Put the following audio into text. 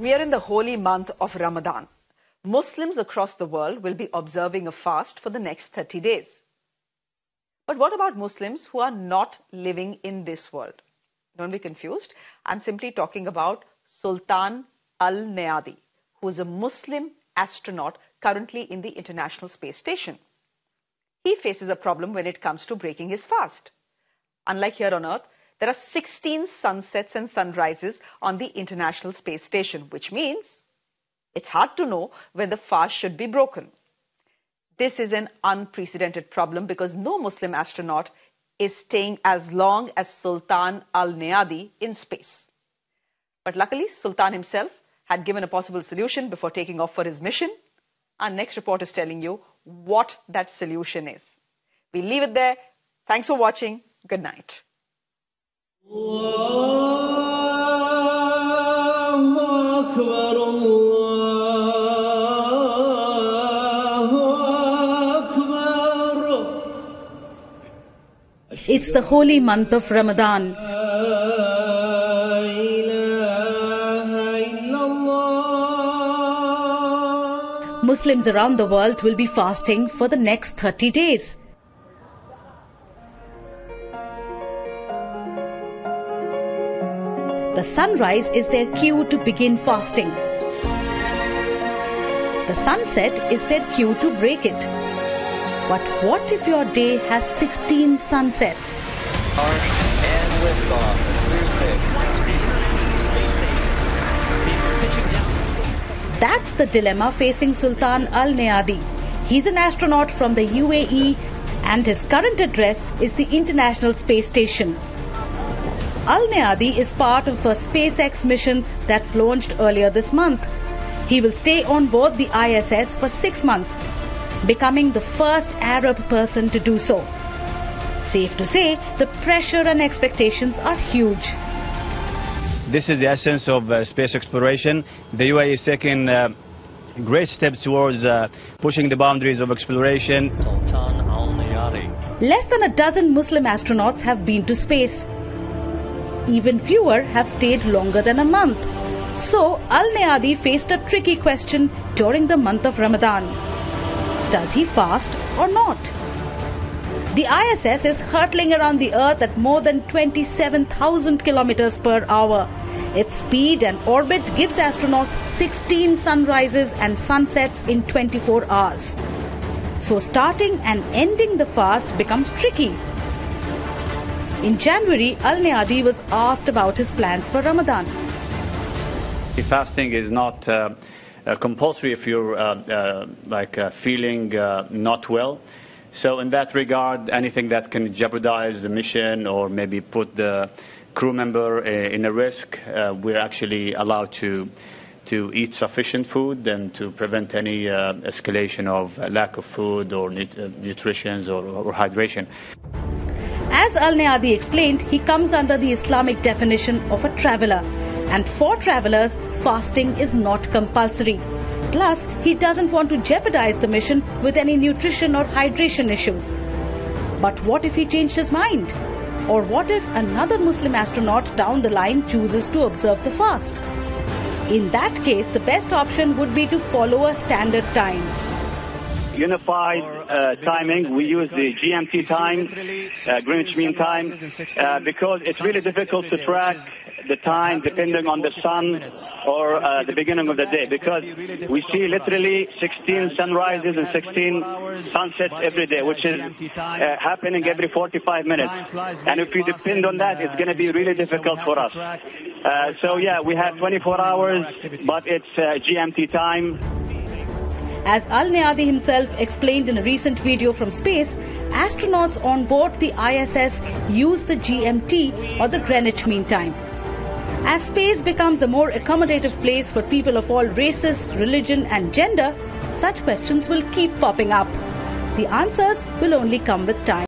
We are in the holy month of Ramadan. Muslims across the world will be observing a fast for the next 30 days. But what about Muslims who are not living in this world? Don't be confused. I'm simply talking about Sultan Al Neyadi, who is a Muslim astronaut currently in the International Space Station. He faces a problem when it comes to breaking his fast. Unlike here on Earth, there are 16 sunsets and sunrises on the International Space Station, which means it's hard to know when the fast should be broken. This is an unprecedented problem because no Muslim astronaut is staying as long as Sultan Al Neyadi in space. But luckily, Sultan himself had given a possible solution before taking off for his mission. Our next report is telling you what that solution is. We leave it there. Thanks for watching. Good night. It's the holy month of Ramadan. Muslims around the world will be fasting for the next 30 days. The sunrise is their cue to begin fasting. The sunset is their cue to break it. But what if your day has 16 sunsets? That's the dilemma facing Sultan Al Neyadi. He's an astronaut from the UAE and his current address is the International Space Station. Al Neyadi is part of a SpaceX mission that launched earlier this month. He will stay on board the ISS for six months, becoming the first Arab person to do so. Safe to say, the pressure and expectations are huge. This is the essence of uh, space exploration. The UAE is taking uh, great steps towards uh, pushing the boundaries of exploration. Sultan Al Neyadi. Less than a dozen Muslim astronauts have been to space. Even fewer have stayed longer than a month. So, Al Neyadi faced a tricky question during the month of Ramadan. Does he fast or not? The ISS is hurtling around the Earth at more than 27,000 kilometers per hour. Its speed and orbit gives astronauts 16 sunrises and sunsets in 24 hours. So starting and ending the fast becomes tricky. In January, Al Neyadi was asked about his plans for Ramadan. The Fasting is not uh, uh, compulsory if you're uh, uh like uh, feeling uh, not well. So in that regard, anything that can jeopardize the mission or maybe put the crew member in a risk, we're actually allowed to to eat sufficient food and to prevent any escalation of lack of food or nut nutrition or, or, hydration. As Al Neyadi explained, he comes under the Islamic definition of a traveler. And for travelers, fasting is not compulsory. Plus, he doesn't want to jeopardize the mission with any nutrition or hydration issues. But what if he changed his mind? Or what if another Muslim astronaut down the line chooses to observe the fast? In that case, the best option would be to follow a standard time unified uh, timing. We use the GMT time, uh, Greenwich Mean Time, uh, because it's really difficult to track the time depending on the sun or uh, the beginning of the day because we see literally 16 sunrises and 16 sunsets every day, which is uh, happening every 45 minutes. And if we depend on that, it's going to be really difficult for us. Uh, so yeah, we have 24 hours, but it's GMT time. As Al Neyadi himself explained in a recent video from space, astronauts on board the ISS use the GMT or the Greenwich Mean Time. As space becomes a more accommodative place for people of all races, religion and gender, such questions will keep popping up. The answers will only come with time.